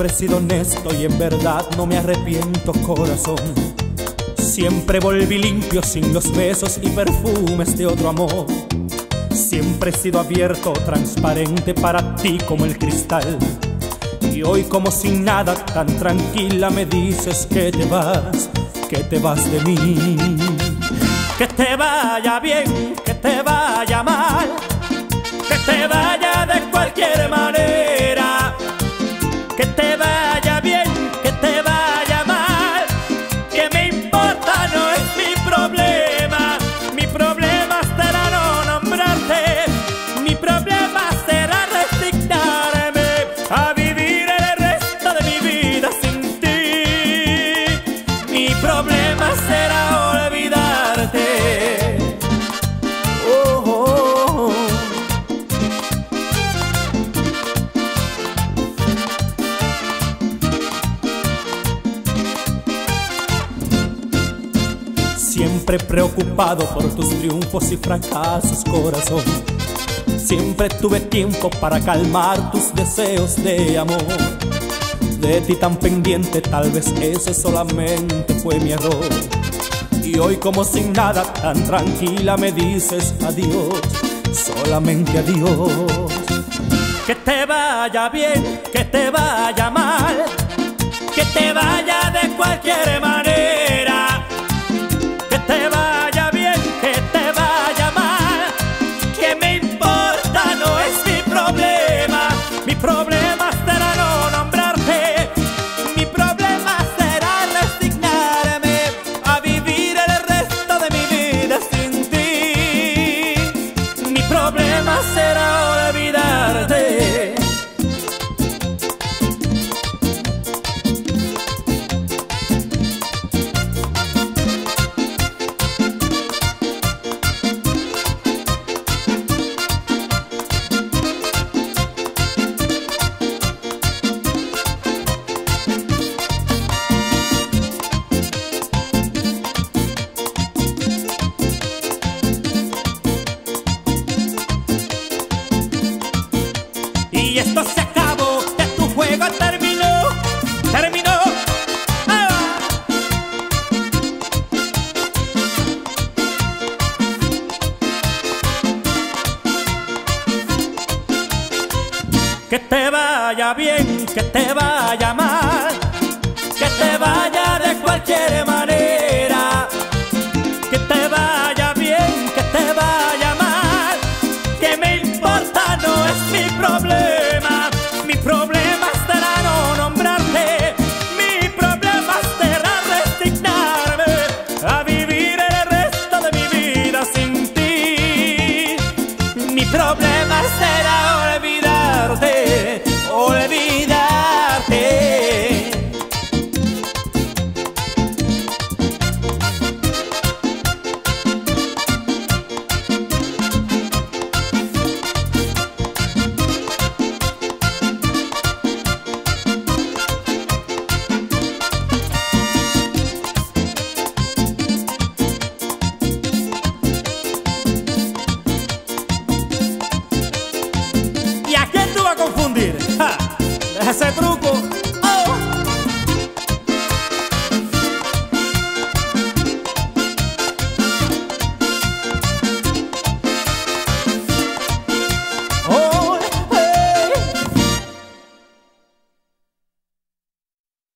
Siempre he sido honesto y en verdad no me arrepiento corazón. Siempre volví limpio sin los besos y perfumes de otro amor. Siempre he sido abierto, transparente para ti como el cristal. Y hoy como sin nada, tan tranquila me dices que te vas, que te vas de mí. Que te vaya bien, que te vaya mal, problema será olvidarte. Oh, oh, oh. Siempre preocupado por tus triunfos y fracasos, corazón. Siempre tuve tiempo para calmar tus deseos de amor. De ti tan pendiente, tal vez ese solamente fue mi error. Y hoy como sin nada, tan tranquila me dices adiós, solamente adiós. Que te vaya bien, que te vaya mal, que te vaya de cualquier manera. Será esto se acabó, que tu juego terminó, terminó. Ah. Que te vaya bien, que te vaya mal, que te vaya de cualquier manera. Ese truco.